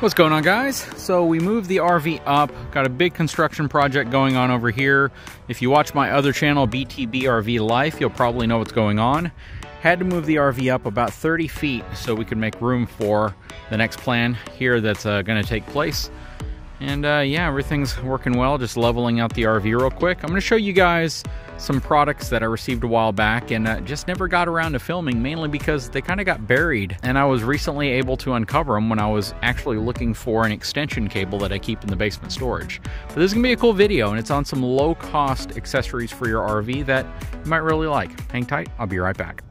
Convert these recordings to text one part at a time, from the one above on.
What's going on guys? So we moved the RV up, got a big construction project going on over here. If you watch my other channel, BTB RV Life, you'll probably know what's going on. Had to move the RV up about 30 feet so we could make room for the next plan here that's uh, gonna take place. And uh, yeah, everything's working well, just leveling out the RV real quick. I'm gonna show you guys some products that I received a while back and uh, just never got around to filming, mainly because they kind of got buried. And I was recently able to uncover them when I was actually looking for an extension cable that I keep in the basement storage. But this is gonna be a cool video and it's on some low cost accessories for your RV that you might really like. Hang tight, I'll be right back.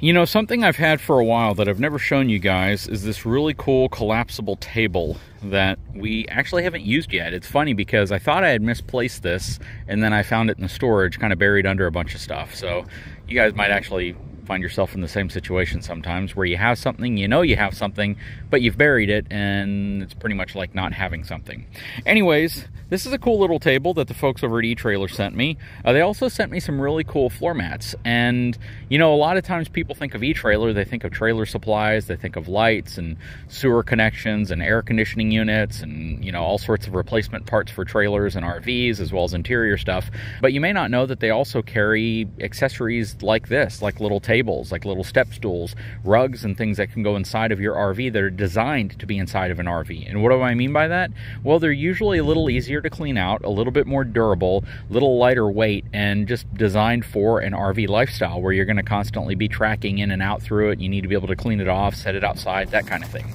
You know, something I've had for a while that I've never shown you guys is this really cool collapsible table that we actually haven't used yet. It's funny because I thought I had misplaced this and then I found it in the storage kind of buried under a bunch of stuff. So you guys might actually find yourself in the same situation sometimes where you have something, you know you have something, but you've buried it and it's pretty much like not having something. Anyways, this is a cool little table that the folks over at eTrailer sent me. Uh, they also sent me some really cool floor mats. And, you know, a lot of times people think of eTrailer, they think of trailer supplies, they think of lights and sewer connections and air conditioning units and, you know, all sorts of replacement parts for trailers and RVs as well as interior stuff. But you may not know that they also carry accessories like this, like little tables tables, like little step stools, rugs, and things that can go inside of your RV that are designed to be inside of an RV. And what do I mean by that? Well, they're usually a little easier to clean out, a little bit more durable, a little lighter weight, and just designed for an RV lifestyle where you're going to constantly be tracking in and out through it. You need to be able to clean it off, set it outside, that kind of thing.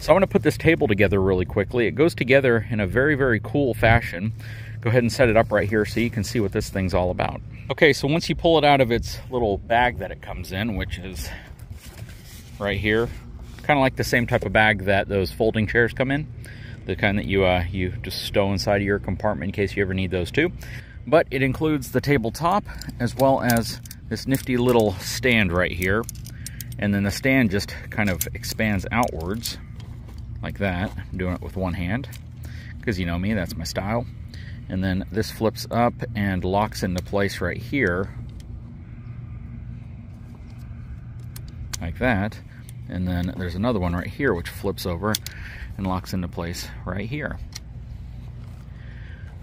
So I'm going to put this table together really quickly. It goes together in a very, very cool fashion. Go ahead and set it up right here so you can see what this thing's all about. Okay, so once you pull it out of its little bag that it comes in, which is right here, kind of like the same type of bag that those folding chairs come in, the kind that you uh, you just stow inside of your compartment in case you ever need those too. But it includes the tabletop as well as this nifty little stand right here. And then the stand just kind of expands outwards like that. I'm doing it with one hand because you know me, that's my style and then this flips up and locks into place right here like that and then there's another one right here which flips over and locks into place right here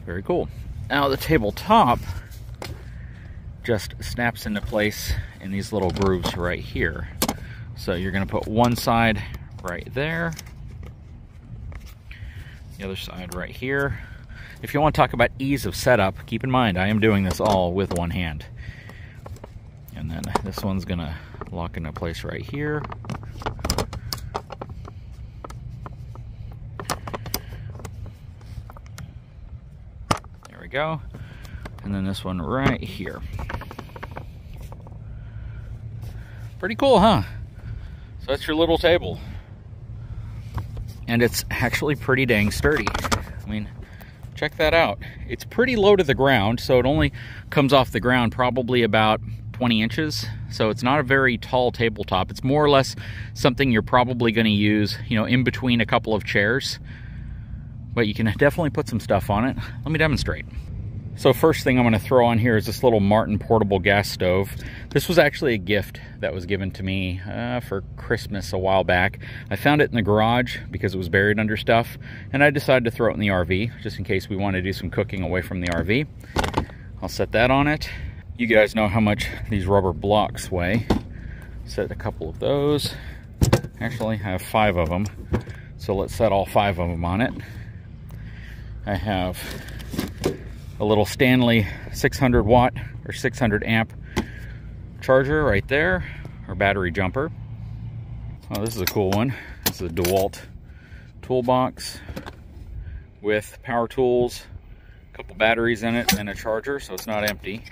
very cool now the tabletop just snaps into place in these little grooves right here so you're going to put one side right there the other side right here if you want to talk about ease of setup, keep in mind I am doing this all with one hand. And then this one's gonna lock into place right here. We go. And then this one right here. Pretty cool, huh? So that's your little table. And it's actually pretty dang sturdy. I mean, check that out. It's pretty low to the ground, so it only comes off the ground probably about 20 inches. So it's not a very tall tabletop. It's more or less something you're probably going to use, you know, in between a couple of chairs. But you can definitely put some stuff on it. Let me demonstrate. So first thing I'm going to throw on here is this little Martin portable gas stove. This was actually a gift that was given to me uh, for Christmas a while back. I found it in the garage because it was buried under stuff, and I decided to throw it in the RV just in case we want to do some cooking away from the RV. I'll set that on it. You guys know how much these rubber blocks weigh. Set a couple of those. Actually, I have five of them, so let's set all five of them on it. I have a little Stanley 600 watt or 600 amp charger right there, or battery jumper. Oh, this is a cool one. This is a DeWalt toolbox with power tools, a couple batteries in it, and a charger, so it's not empty.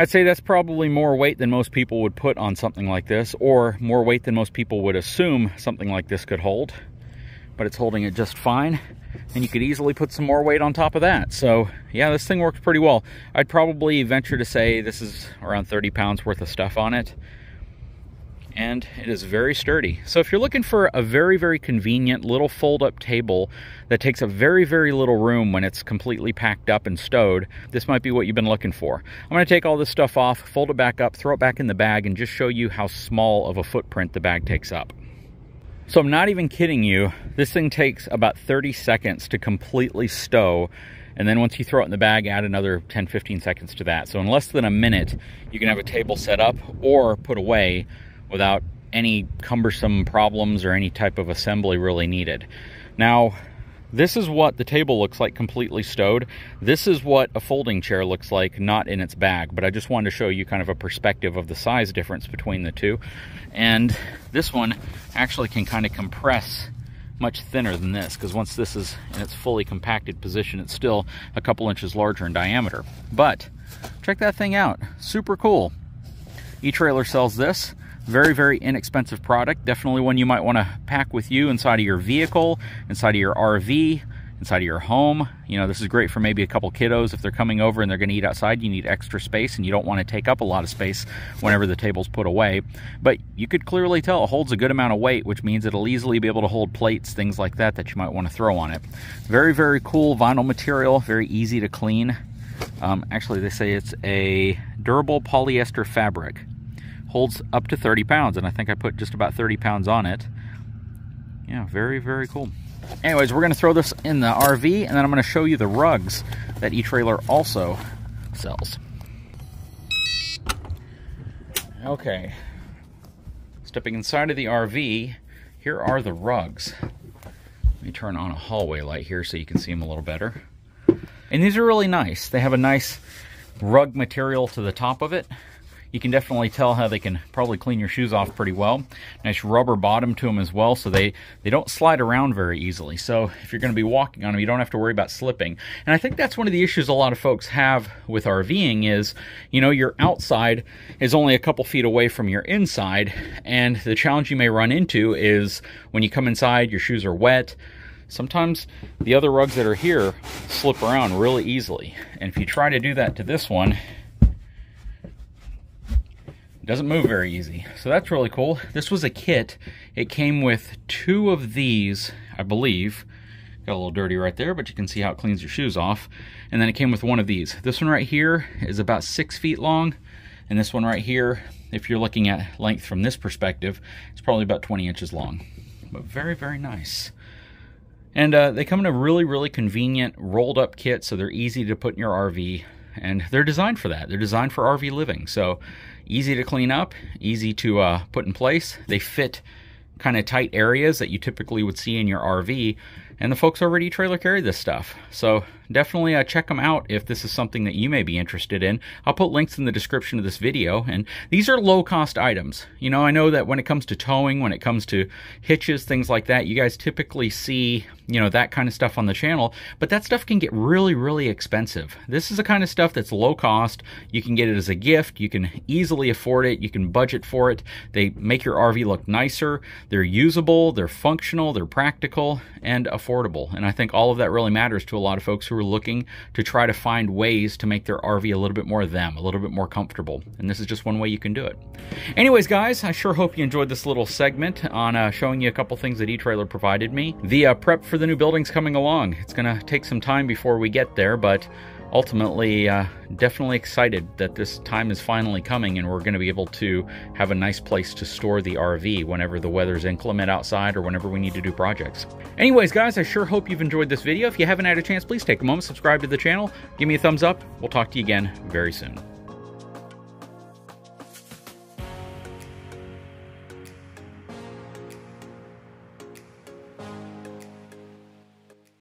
I'd say that's probably more weight than most people would put on something like this, or more weight than most people would assume something like this could hold. But it's holding it just fine, and you could easily put some more weight on top of that. So yeah, this thing works pretty well. I'd probably venture to say this is around 30 pounds worth of stuff on it. And it is very sturdy. So if you're looking for a very, very convenient little fold-up table that takes a very, very little room when it's completely packed up and stowed, this might be what you've been looking for. I'm gonna take all this stuff off, fold it back up, throw it back in the bag, and just show you how small of a footprint the bag takes up. So I'm not even kidding you, this thing takes about 30 seconds to completely stow and then once you throw it in the bag, add another 10, 15 seconds to that. So in less than a minute, you can have a table set up or put away without any cumbersome problems or any type of assembly really needed. Now, this is what the table looks like completely stowed. This is what a folding chair looks like not in its bag, but I just wanted to show you kind of a perspective of the size difference between the two. And this one actually can kind of compress much thinner than this because once this is in its fully compacted position, it's still a couple inches larger in diameter. But check that thing out, super cool. E-Trailer sells this. Very, very inexpensive product. Definitely one you might want to pack with you inside of your vehicle, inside of your RV, inside of your home. You know, this is great for maybe a couple kiddos if they're coming over and they're going to eat outside. You need extra space and you don't want to take up a lot of space whenever the table's put away. But you could clearly tell it holds a good amount of weight, which means it'll easily be able to hold plates, things like that that you might want to throw on it. Very, very cool vinyl material, very easy to clean. Um, actually, they say it's a durable polyester fabric holds up to 30 pounds and I think I put just about 30 pounds on it. Yeah very very cool. Anyways we're gonna throw this in the RV and then I'm gonna show you the rugs that e-trailer also sells. Okay. Stepping inside of the RV here are the rugs. Let me turn on a hallway light here so you can see them a little better. And these are really nice. They have a nice rug material to the top of it you can definitely tell how they can probably clean your shoes off pretty well. Nice rubber bottom to them as well, so they, they don't slide around very easily. So if you're going to be walking on them, you don't have to worry about slipping. And I think that's one of the issues a lot of folks have with RVing is, you know, your outside is only a couple feet away from your inside, and the challenge you may run into is when you come inside, your shoes are wet, sometimes the other rugs that are here slip around really easily. And if you try to do that to this one, doesn't move very easy. So that's really cool. This was a kit. It came with two of these, I believe. Got a little dirty right there, but you can see how it cleans your shoes off. And then it came with one of these. This one right here is about six feet long. And this one right here, if you're looking at length from this perspective, it's probably about 20 inches long. But very, very nice. And uh, they come in a really, really convenient rolled up kit, so they're easy to put in your RV. And they're designed for that. They're designed for RV living. So easy to clean up, easy to uh, put in place. They fit kind of tight areas that you typically would see in your RV. And the folks over at E-Trailer carry this stuff. So definitely uh, check them out if this is something that you may be interested in. I'll put links in the description of this video. And these are low cost items. You know, I know that when it comes to towing, when it comes to hitches, things like that, you guys typically see, you know, that kind of stuff on the channel. But that stuff can get really, really expensive. This is the kind of stuff that's low cost. You can get it as a gift. You can easily afford it. You can budget for it. They make your RV look nicer. They're usable. They're functional. They're practical and affordable. And I think all of that really matters to a lot of folks who are looking to try to find ways to make their RV a little bit more them, a little bit more comfortable. And this is just one way you can do it. Anyways, guys, I sure hope you enjoyed this little segment on uh, showing you a couple things that E-Trailer provided me. The uh, prep for the new building's coming along. It's going to take some time before we get there, but ultimately uh, definitely excited that this time is finally coming and we're going to be able to have a nice place to store the RV whenever the weather's inclement outside or whenever we need to do projects. Anyways, guys, I sure hope you've enjoyed this video. If you haven't had a chance, please take a moment, subscribe to the channel, give me a thumbs up. We'll talk to you again very soon.